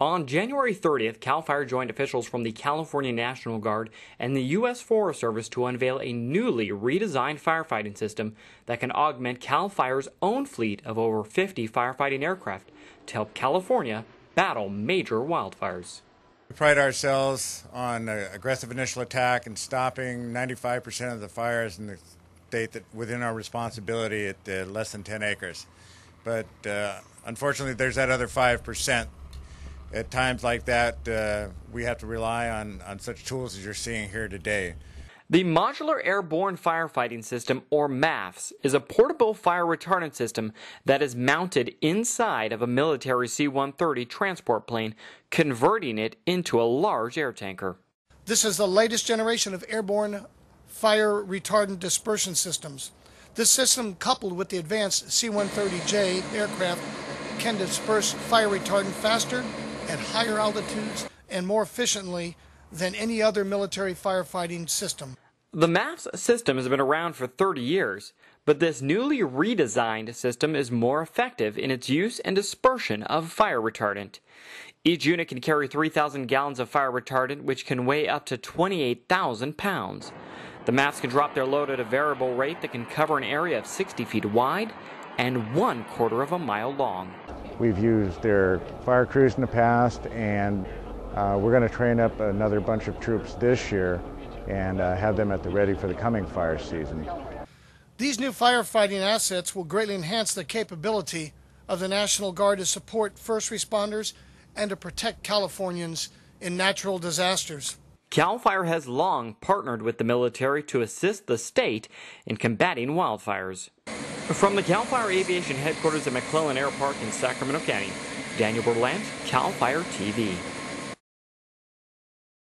On January 30th, CAL FIRE joined officials from the California National Guard and the U.S. Forest Service to unveil a newly redesigned firefighting system that can augment CAL FIRE's own fleet of over 50 firefighting aircraft to help California battle major wildfires. We pride ourselves on uh, aggressive initial attack and stopping 95% of the fires in the state that within our responsibility at uh, less than 10 acres. But uh, unfortunately, there's that other 5% at times like that, uh, we have to rely on, on such tools as you're seeing here today. The Modular Airborne Firefighting System, or MAFFS, is a portable fire retardant system that is mounted inside of a military C 130 transport plane, converting it into a large air tanker. This is the latest generation of airborne fire retardant dispersion systems. This system, coupled with the advanced C 130J aircraft, can disperse fire retardant faster at higher altitudes and more efficiently than any other military firefighting system. The MAFFS system has been around for 30 years, but this newly redesigned system is more effective in its use and dispersion of fire retardant. Each unit can carry 3,000 gallons of fire retardant, which can weigh up to 28,000 pounds. The MAFFS can drop their load at a variable rate that can cover an area of 60 feet wide and one quarter of a mile long. We've used their fire crews in the past, and uh, we're going to train up another bunch of troops this year and uh, have them at the ready for the coming fire season. These new firefighting assets will greatly enhance the capability of the National Guard to support first responders and to protect Californians in natural disasters. CAL FIRE has long partnered with the military to assist the state in combating wildfires. From the CAL FIRE Aviation headquarters at McClellan Air Park in Sacramento County, Daniel Berlant, CAL FIRE TV.